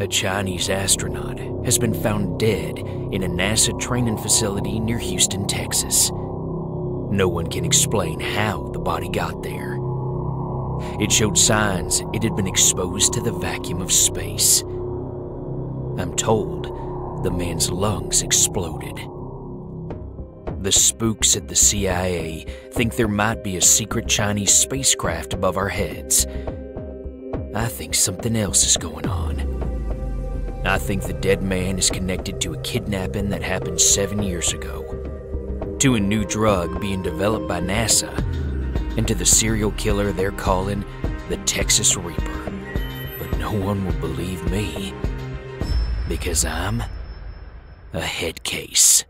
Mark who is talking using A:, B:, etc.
A: A Chinese astronaut has been found dead in a NASA training facility near Houston, Texas. No one can explain how the body got there. It showed signs it had been exposed to the vacuum of space. I'm told the man's lungs exploded. The spooks at the CIA think there might be a secret Chinese spacecraft above our heads. I think something else is going on. I think the dead man is connected to a kidnapping that happened seven years ago, to a new drug being developed by NASA, and to the serial killer they're calling the Texas Reaper. But no one will believe me because I'm a head case.